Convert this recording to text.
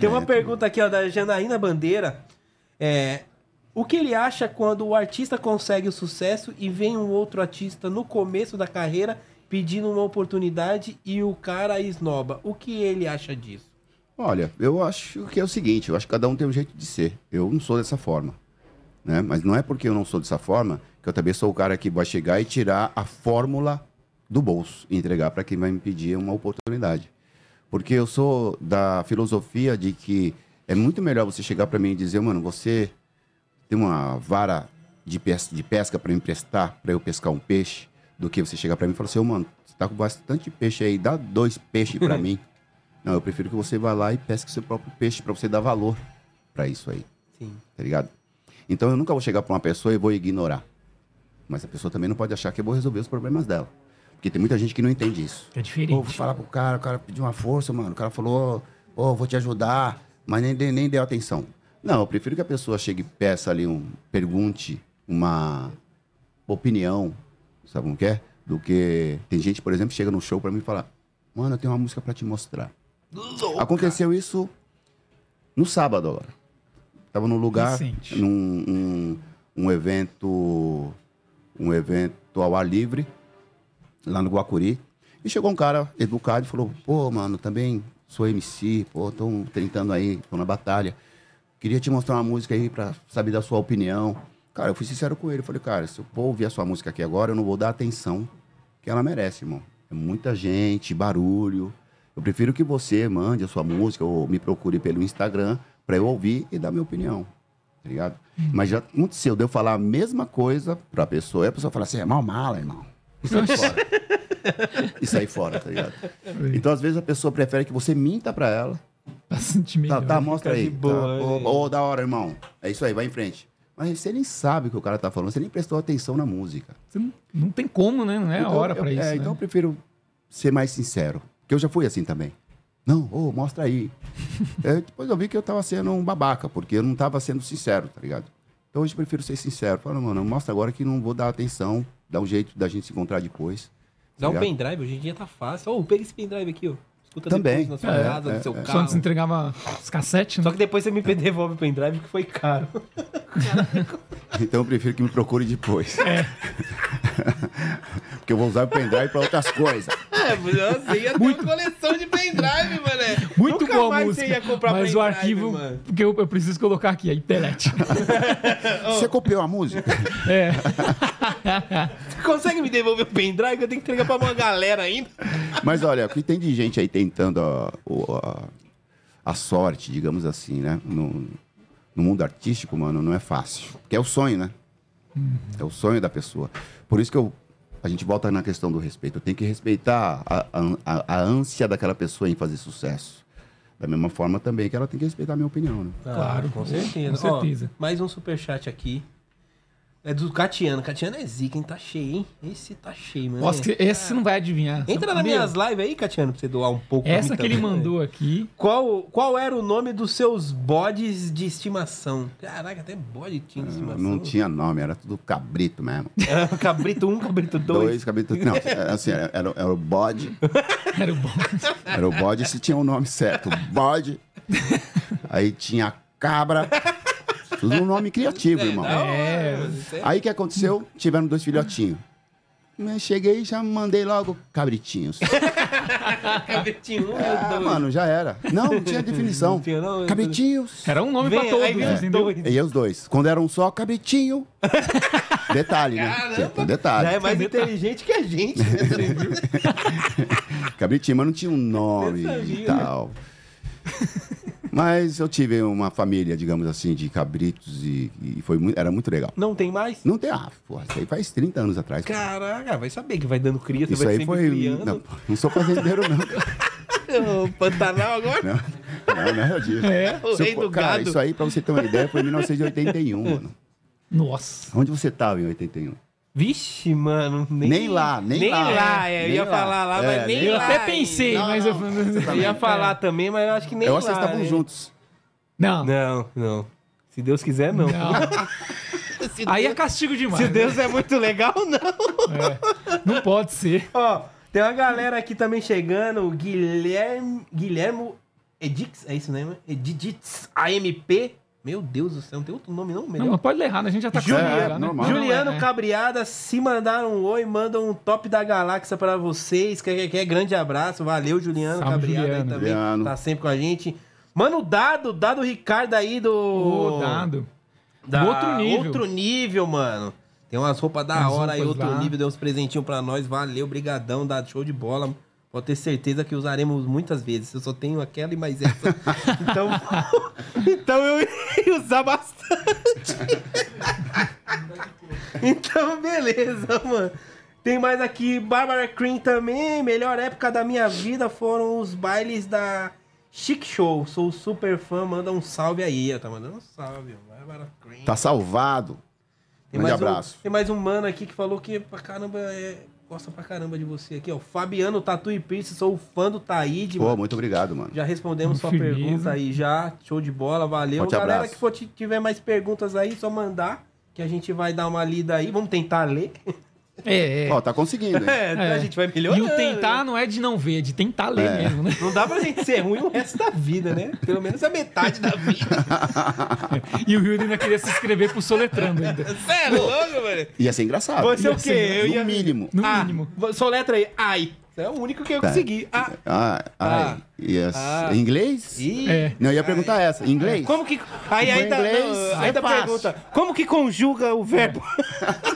Tem uma pergunta aqui, ó, da Janaína Bandeira. É, o que ele acha quando o artista consegue o sucesso e vem um outro artista no começo da carreira pedindo uma oportunidade e o cara esnoba? O que ele acha disso? Olha, eu acho que é o seguinte, eu acho que cada um tem um jeito de ser. Eu não sou dessa forma. Né? Mas não é porque eu não sou dessa forma que eu também sou o cara que vai chegar e tirar a fórmula do bolso e entregar para quem vai me pedir uma oportunidade. Porque eu sou da filosofia de que é muito melhor você chegar para mim e dizer, mano, você tem uma vara de pesca, de pesca para me emprestar, para eu pescar um peixe, do que você chegar para mim e falar assim, oh, mano, você tá com bastante peixe aí, dá dois peixes para mim. Não, eu prefiro que você vá lá e pesque seu próprio peixe para você dar valor para isso aí. Sim. Tá ligado? Então eu nunca vou chegar para uma pessoa e vou ignorar. Mas a pessoa também não pode achar que eu vou resolver os problemas dela. Porque tem muita gente que não entende isso. É Pô, diferente. vou falar pro cara, o cara pediu uma força, mano. O cara falou, ô, vou te ajudar, mas nem, nem, nem deu atenção. Não, eu prefiro que a pessoa chegue e peça ali um. pergunte uma opinião, sabe como que é? Do que. Tem gente, por exemplo, que chega no show pra mim e fala, mano, eu tenho uma música pra te mostrar. Aconteceu isso no sábado agora. Tava num lugar, Recente. num um, um evento, um evento ao ar livre, lá no Guacuri. E chegou um cara educado e falou, pô, mano, também sou MC, pô, tô tentando aí, tô na batalha. Queria te mostrar uma música aí pra saber da sua opinião. Cara, eu fui sincero com ele. Eu falei, cara, se eu for ouvir a sua música aqui agora, eu não vou dar a atenção que ela merece, irmão. É muita gente, barulho. Eu prefiro que você mande a sua música ou me procure pelo Instagram pra eu ouvir e dar minha opinião. Tá ligado? Mas já aconteceu de eu falar a mesma coisa pra pessoa e a pessoa fala assim, é mal mala, irmão. E sai fora. e sai fora, tá ligado? Então, às vezes, a pessoa prefere que você minta pra ela. Pra sentir Tá, melhor. tá, mostra fica aí. de boa, tá. Ô, ô, da hora, irmão. É isso aí, vai em frente. Mas você nem sabe o que o cara tá falando, você nem prestou atenção na música. Você não, não tem como, né? Não é a Então, hora eu- pra isso. É, né? então eu prefiro ser mais sincero. Porque eu já fui assim também. Não, ô, mostra aí. É, depois eu vi que eu tava sendo um babaca, porque eu não tava sendo sincero, tá ligado? Então hoje eu prefiro ser sincero. Fala, mano, mostra agora que não vou dar atenção, dá um jeito da gente se encontrar depois. Dá um ligado? pendrive, hoje em dia tá fácil. Ô, pega esse pendrive aqui, ó. Escuta Também. depois na sua É, casa, é, no seu é. Só carro. antes entregava os cassetes, Só né? que depois você me devolve o pendrive que foi caro. Então eu prefiro que me procure depois. É. porque eu vou usar o pendrive pra outras coisas. É, mas você ia ter uma coleção de pendrive, mané. Muito Nunca boa a mais música. você ia comprar mas o arquivo, mano. porque eu, eu preciso colocar aqui, a internet. Você copiou a música? é. Você consegue me devolver o pendrive eu tenho que entregar pra uma galera ainda? Mas olha, o que tem de gente aí tentando a, a, a sorte, digamos assim, né? No, no mundo artístico, mano, não é fácil. Porque é o sonho, né? É o sonho da pessoa. Por isso que eu, a gente volta na questão do respeito. Eu tenho que respeitar a, a, a ânsia daquela pessoa em fazer sucesso. Da mesma forma também que ela tem que respeitar a minha opinião, né? Claro, com certeza. com certeza. Ó, mais um superchat aqui. É do Catiano. Catiano é zica, hein? Tá cheio, hein? Esse tá cheio, mano. Nossa, esse você não vai adivinhar. Entra nas minhas lives aí, Catiano, pra você doar um pouco. Essa que ele mandou aqui. Qual, qual era o nome dos seus bodes de estimação? Caraca, até bode tinha de estimação. Não tinha nome, era tudo cabrito mesmo. Era cabrito 1, um, cabrito 2. Dois cabritos. Não, assim, era, era, era o bode. Era o bom. Era o bode se tinha o nome certo. Bode. Aí tinha cabra. Tudo um nome criativo, irmão. É. Aí o que aconteceu? Tiveram dois filhotinhos. Eu cheguei e já mandei logo cabritinhos. Cabritinho 1 Ah, 2. mano, já era. Não, não tinha definição. Não tinha, não. Cabritinhos. Era um nome Vem, pra todos, aí entendeu? dois. E os dois. Quando eram só cabritinho. Detalhe, né? Caramba. Um detalhe. Já é mais inteligente que a gente. né? Cabritinho, mas não tinha um nome e tal. Mas eu tive uma família, digamos assim, de cabritos e, e foi muito, era muito legal. Não tem mais? Não tem, ah, porra, isso aí faz 30 anos atrás. Caraca, vai saber que vai dando cria, você Isso vai aí sempre foi. criando. Não, não sou fazendeiro, não. O Pantanal agora? Não, não, não é disso. É. O rei do cara, gado. isso aí, pra você ter uma ideia, foi em 1981, mano. Nossa. Onde você tava em 81? Vixe, mano. Nem, Nem lá, nem lá. é, eu Nem ia lá. falar lá, É, mas nem nem Eu lá. até pensei, ainda. mas não, eu. Eu ia falar também, mas eu acho que nem eu lá. acho que vocês estavam né? juntos. Não. Não, não. Se Deus quiser, não. Não. Aí é castigo demais. Se Deus é muito legal, não. né? É. Não pode ser. Ó, tem uma galera aqui também chegando, o Guilherme, Guilhermo Edix, é isso mesmo? Edits AMP. Meu Deus do céu, não tem outro nome não, Não, melhor. não pode ler errado, a gente já tá Juliano, acostumado, né? normal. Não, Juliano é, é. Cabriada, se mandaram um oi, mandam um top da galáxia pra vocês. Que, que, que é grande abraço. Valeu, Juliano Salve, Cabriada aí Juliano. também. Juliano. Tá sempre com a gente. Mano, o Dado, Dado Ricardo aí do. Ô, dado. Da- Outro nível. Outro nível, mano. Tem umas roupas da Umas hora aí, outro lá. nível, deu uns presentinhos pra nós. Valeu, brigadão, dá show de bola. Pode ter certeza que usaremos muitas vezes. Eu só tenho aquela e mais essa. então, então eu irei usar bastante. então, beleza, mano. Tem mais aqui, Barbara Cream também. Melhor época da minha vida foram os bailes da Chic Show. Sou super fã, manda um salve aí. Tá mandando um salve, Barbara Cream. Tá salvado. Tem Grande mais um- abraço. tem mais um mano aqui que falou que pra caramba é, gosta pra caramba de você aqui, ó. Fabiano Tatu e Pierce, sou fã do Taíde, Pô, mano. muito obrigado, mano. Já respondemos sua pergunta aí já. Show de bola, valeu. Forte Galera abraço. que for, tiver mais perguntas aí, só mandar que a gente vai dar uma lida aí. Vamos tentar ler. É, é. Ó, tá conseguindo, hein? É, É. a gente vai E melhorando. o tentar não é de não ver, é de tentar ler É. mesmo, né? Não dá pra gente ser ruim o resto da vida, né? Pelo menos a metade da vida. E o Hildo ainda queria se inscrever pro Soletrando ainda. Você é louco, velho? Ia ser engraçado. Você é o quê? ser- Eu no ia... mínimo. No Ah, mínimo. Só letra aí. Ai. É o único que eu Tá. consegui. Ah. Ah, Ah. ai, yes. Ah. Em inglês? Ih. É. Não, eu ia perguntar essa. Em inglês? Como que. Aí O ainda, inglês não, é ainda fácil. pergunta: como que conjuga o verbo?